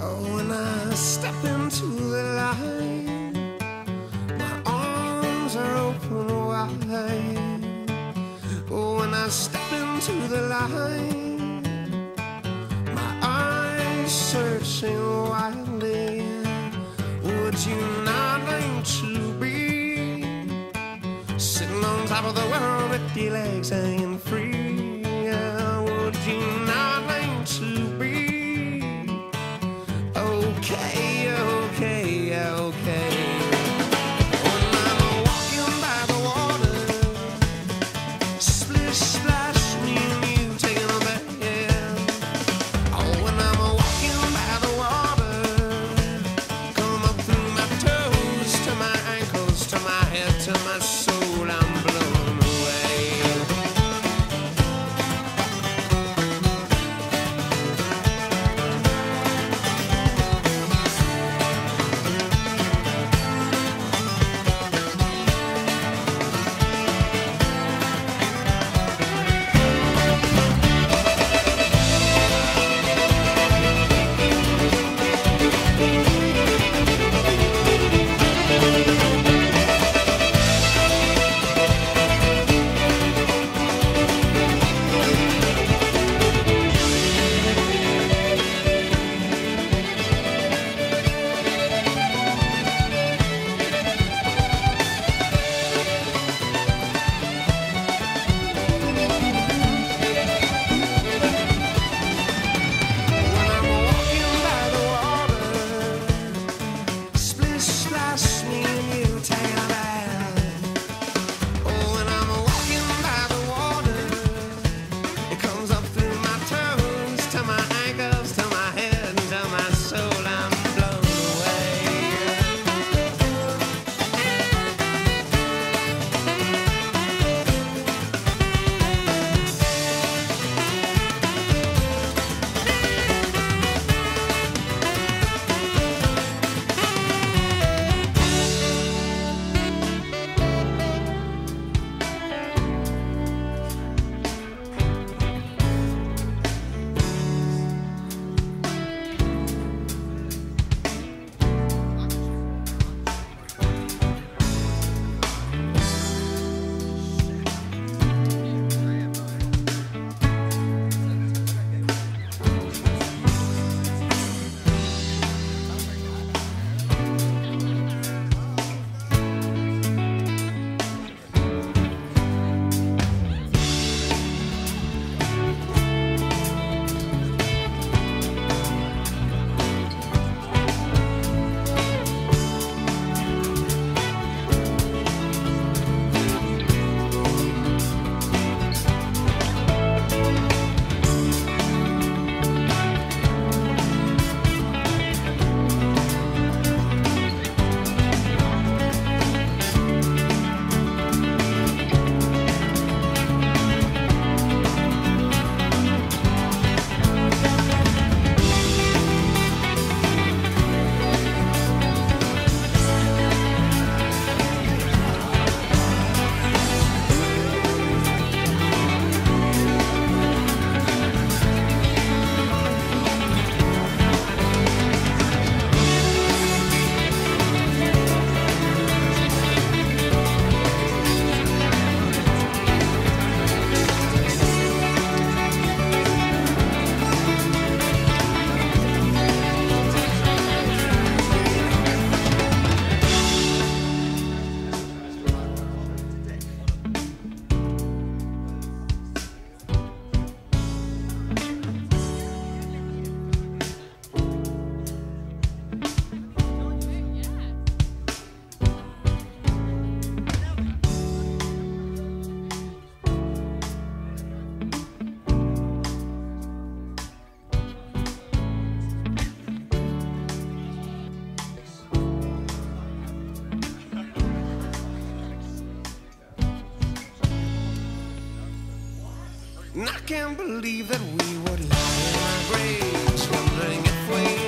Oh, when I step into the light, my arms are open wide. Oh, when I step into the light, my eyes searching wildly. Would you not like to be sitting on top of the world with your legs hanging free? Okay, And I can't believe that we would lie in our graves, wondering if we.